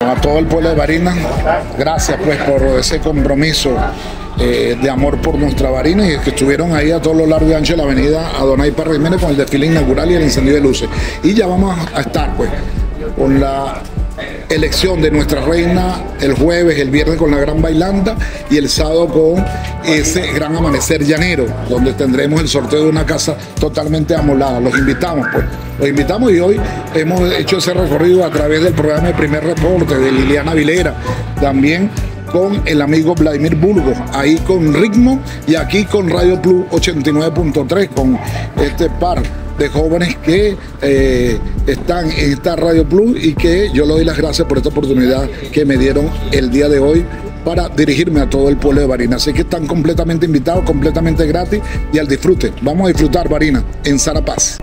A todo el pueblo de Barinas, gracias pues por ese compromiso eh, de amor por nuestra Barinas y que estuvieron ahí a todo lo largo y ancho de la avenida Adonai Parra Jiménez con el desfile inaugural y el encendido de luces. Y ya vamos a estar pues con la elección de nuestra reina el jueves, el viernes con la gran bailanda y el sábado con ese gran amanecer llanero, donde tendremos el sorteo de una casa totalmente amolada. Los invitamos, pues. Los invitamos y hoy hemos hecho ese recorrido a través del programa de primer reporte de Liliana Vilera, también con el amigo Vladimir Burgos, ahí con Ritmo y aquí con Radio Plus 89.3, con este par de jóvenes que eh, están en esta Radio Plus y que yo le doy las gracias por esta oportunidad que me dieron el día de hoy para dirigirme a todo el pueblo de Barinas. Así que están completamente invitados, completamente gratis y al disfrute. Vamos a disfrutar Barinas en Zarapaz.